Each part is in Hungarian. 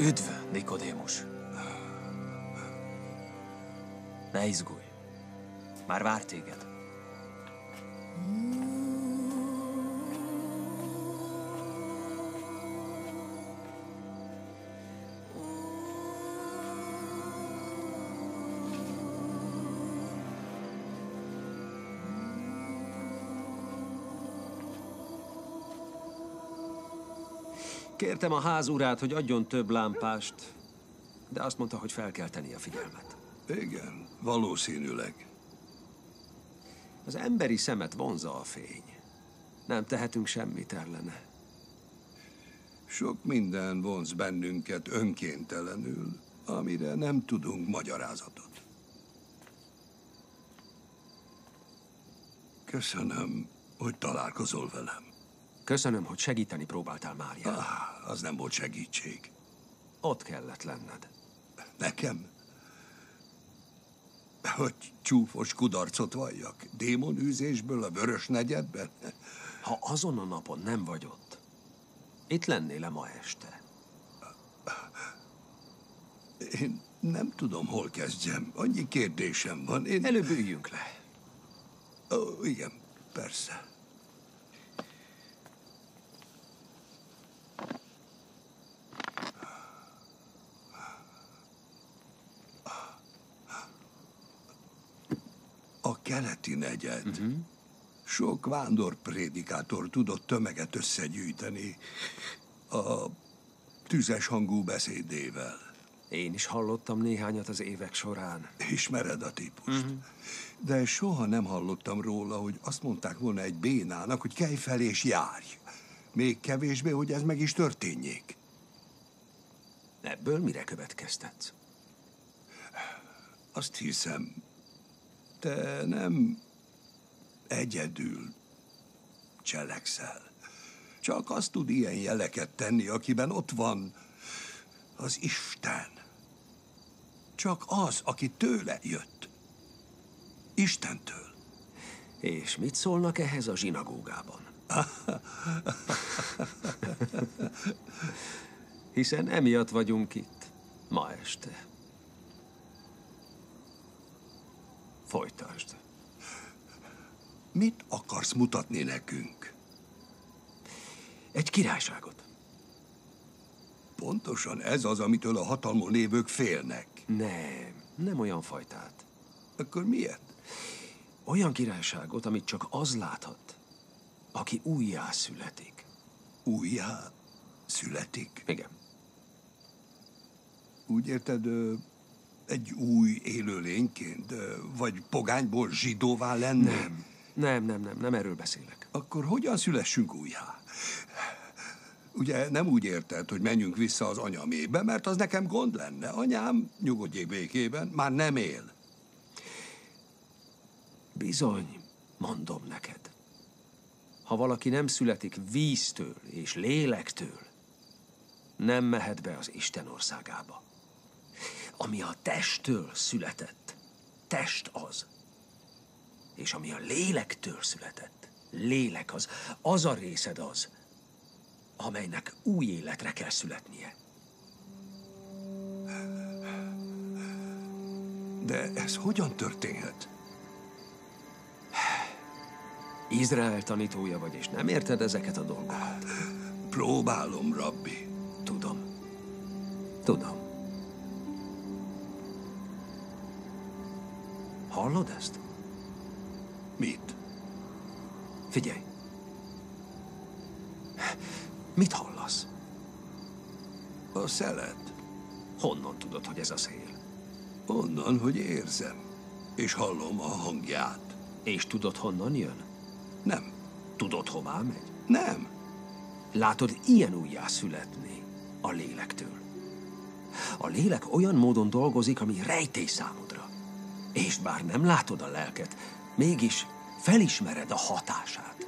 Üdv, Nikodémus! Ne izgulj. Már vár téged. Kértem a ház urát, hogy adjon több lámpást, de azt mondta, hogy fel kell tenni a figyelmet. Igen, valószínűleg. Az emberi szemet vonza a fény. Nem tehetünk semmit ellene. Sok minden vonz bennünket önkéntelenül, amire nem tudunk magyarázatot. Köszönöm, hogy találkozol velem. Köszönöm, hogy segíteni próbáltál Mária. Ah, az nem volt segítség. Ott kellett lenned. Nekem? Hogy csúfos kudarcot valljak? Démonűzésből a vörös negyedben? Ha azon a napon nem vagy ott, itt lennél-e ma este? Én nem tudom, hol kezdjem. Annyi kérdésem van. Én... Előbb üljünk le. Ó, igen, persze. Keleti negyed. Uh-huh. Sok vándorprédikátor tudott tömeget összegyűjteni a tüzes hangú beszédével. Én is hallottam néhányat az évek során. Ismered a típust. Uh-huh. De soha nem hallottam róla, hogy azt mondták volna egy bénának, hogy kelj fel és járj. Még kevésbé, hogy ez meg is történjék. Ebből mire következtetsz? Azt hiszem, te nem egyedül cselekszel. Csak azt tud ilyen jeleket tenni, akiben ott van az Isten. Csak az, aki tőle jött. Istentől. És mit szólnak ehhez a zsinagógában? Hiszen emiatt vagyunk itt, ma este. Folytasd. Mit akarsz mutatni nekünk? Egy királyságot. Pontosan ez az, amitől a hatalmon lévők félnek. Nem, nem olyan fajtát. Akkor miért? Olyan királyságot, amit csak az láthat, aki újjá születik. Újjá születik? Igen. Úgy érted, egy új élőlényként? Vagy pogányból zsidóvá lenne? Nem, nem, nem, nem, nem erről beszélek. Akkor hogyan szülessünk újjá? Ugye nem úgy érted, hogy menjünk vissza az anyamébe, mert az nekem gond lenne. Anyám, nyugodjék békében, már nem él. Bizony, mondom neked. Ha valaki nem születik víztől és lélektől, nem mehet be az Isten országába. Ami a testtől született, test az. És ami a lélektől született, lélek az, az a részed az, amelynek új életre kell születnie. De ez hogyan történhet? Izrael tanítója vagy, és nem érted ezeket a dolgokat. Próbálom, rabbi. Hallod ezt? Mit? Figyelj. Mit hallasz? A szelet. Honnan tudod, hogy ez a szél? Onnan, hogy érzem. És hallom a hangját. És tudod, honnan jön? Nem. Tudod, hová megy? Nem. Látod, ilyen újjá születni a lélektől. A lélek olyan módon dolgozik, ami rejtély számodra. És bár nem látod a lelket, mégis felismered a hatását.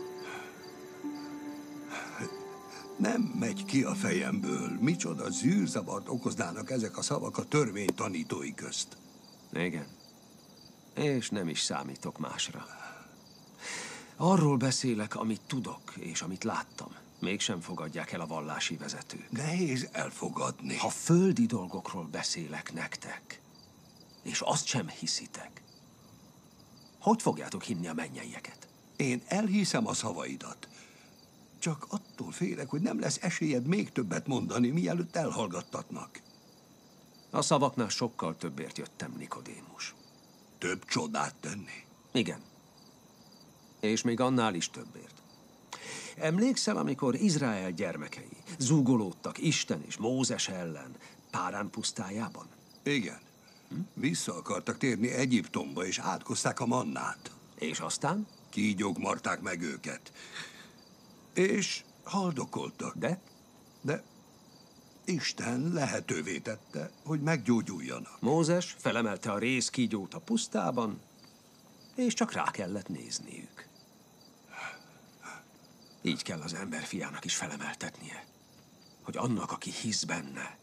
Nem megy ki a fejemből. Micsoda zűrzavart okoznának ezek a szavak a törvény tanítói közt. Igen. És nem is számítok másra. Arról beszélek, amit tudok, és amit láttam. Mégsem fogadják el a vallási vezetők. Nehéz elfogadni. Ha földi dolgokról beszélek nektek, és azt sem hiszitek, hogy fogjátok hinni a mennyeieket? Én elhiszem a szavaidat. Csak attól félek, hogy nem lesz esélyed még többet mondani, mielőtt elhallgattatnak. A szavaknál sokkal többért jöttem, Nikodémus. Több csodát tenni? Igen. És még annál is többért. Emlékszel, amikor Izrael gyermekei zúgolódtak Isten és Mózes ellen Párán pusztájában? Igen. Vissza akartak térni Egyiptomba, és átkozták a mannát. És aztán? Kígyók marták meg őket. És haldokoltak. De? De Isten lehetővé tette, hogy meggyógyuljanak. Mózes felemelte a részkígyót a pusztában, és csak rá kellett nézniük. Így kell az ember fiának is felemeltetnie, hogy annak, aki hisz benne,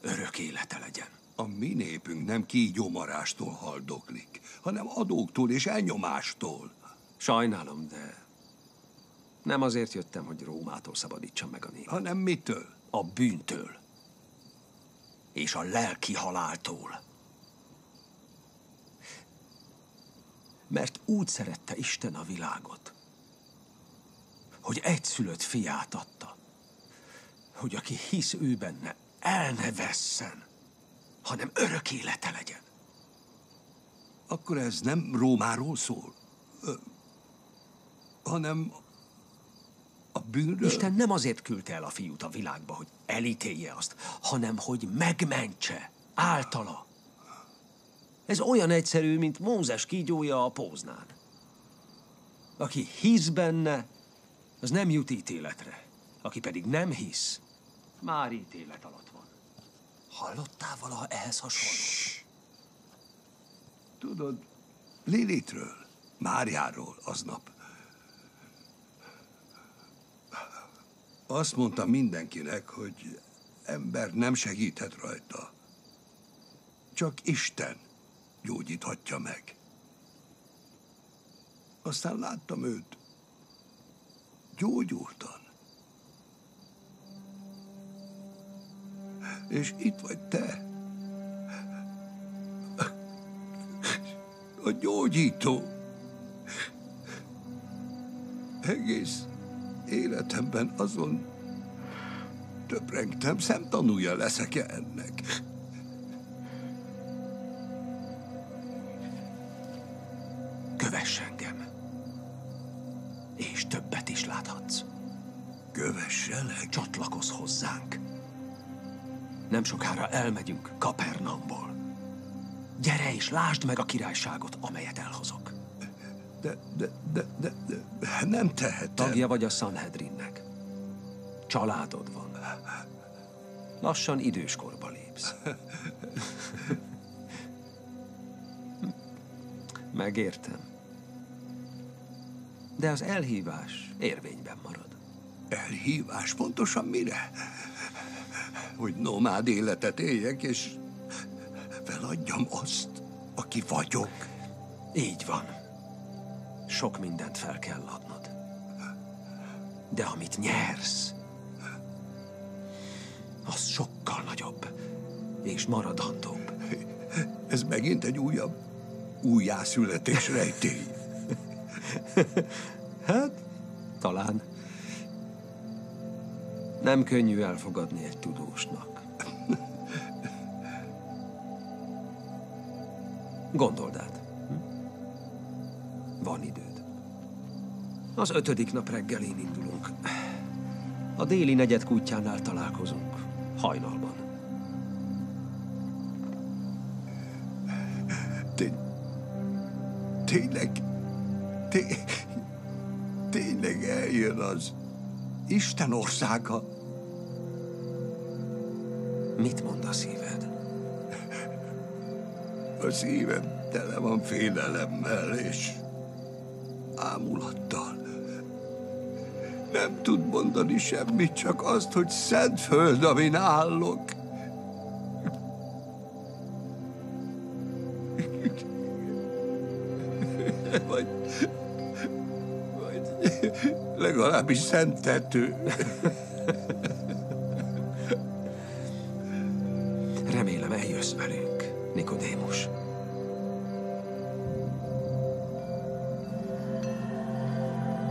örök élete legyen. A mi népünk nem kígyómarástól haldoklik, hanem adóktól és elnyomástól. Sajnálom, de nem azért jöttem, hogy Rómától szabadítsam meg a népet. Hanem mitől? A bűntől. És a lelki haláltól. Mert úgy szerette Isten a világot, hogy egyszülött fiát adta, hogy aki hisz ő benne, el ne vesszen, hanem örök élete legyen. Akkor ez nem Rómáról szól, hanem a bűnről. Isten nem azért küldte el a fiút a világba, hogy elítélje azt, hanem hogy megmentse általa. Ez olyan egyszerű, mint Mózes kígyója a póznán. Aki hisz benne, az nem jut ítéletre. Aki pedig nem hisz, már ítélet alatt. Hallottál valaha ehhez hasonló? Tudod, Lilitről, Máriáról aznap. Azt mondta mindenkinek, hogy ember nem segíthet rajta. Csak Isten gyógyíthatja meg. Aztán láttam őt. Gyógyultan. És itt vagy te. A gyógyító. Egész életemben azon töprengtem, szemtanúja leszek-e ennek. Kövess engem. És többet is láthatsz. Kövesselek? Csatlakozz hozzánk. Nem sokára elmegyünk Kapernaumból. Gyere és lásd meg a királyságot, amelyet elhozok. De, de, de, de, de nem tehetem. Tagja vagy a Sanhedrinnek. Családod van. Lassan időskorba lépsz. Megértem. De az elhívás érvényben marad. Elhívás pontosan mire? Hogy nomád életet éljek, és feladjam azt, aki vagyok. Így van. Sok mindent fel kell adnod. De amit nyersz, az sokkal nagyobb és maradandóbb. Ez megint egy újabb újjászületés rejtély. Hát, talán. Nem könnyű elfogadni egy tudósnak. Gondold át. Van időd. Az ötödik nap reggelén indulunk. A déli negyed kutyánál találkozunk. Hajnalban. Tény, tényleg, té, tényleg eljön az Isten országa. Mit mond a szíved? A szívem tele van félelemmel és ámulattal. Nem tud mondani semmit, csak azt, hogy szent föld, amin állok. Vagy, Legalábbis szentető. Remélem eljössz velünk, Nikodémus.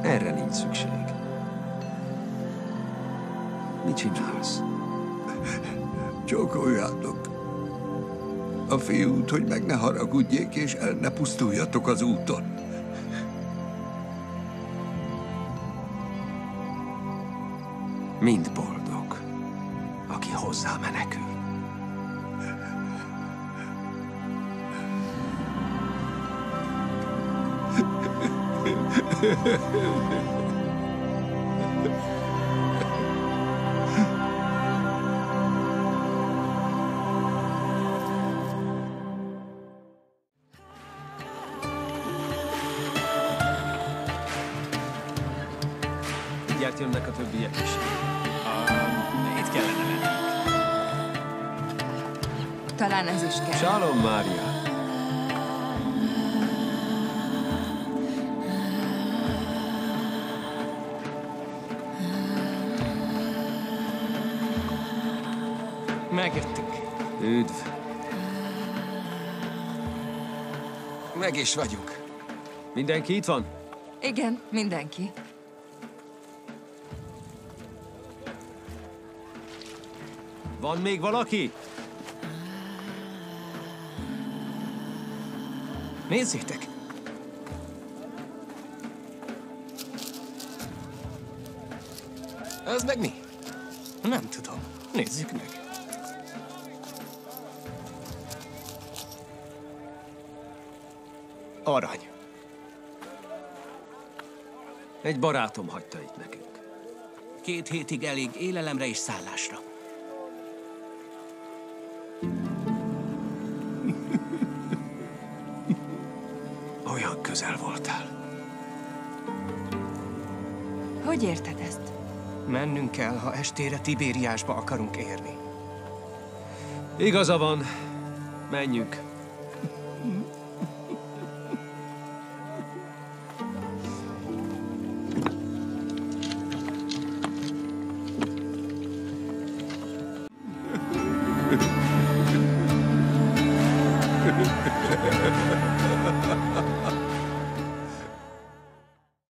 Erre nincs szükség. Mit csinálsz? Csókoljátok a fiút, hogy meg ne haragudjék, és el ne pusztuljatok az úton. Mind boldog, aki hozzá menekül. Mindjárt Shalom, Mária. Megjöttünk. Üdv. Meg is vagyunk. Mindenki itt van? Igen, mindenki. Van még valaki? Nézzétek! Ez meg mi? Nem tudom. Nézzük meg. Arany. Egy barátom hagyta itt nekünk. Két hétig elég élelemre és szállásra. Hogy érted ezt? Mennünk kell, ha estére Tibériásba akarunk érni. Igaza van. Menjünk.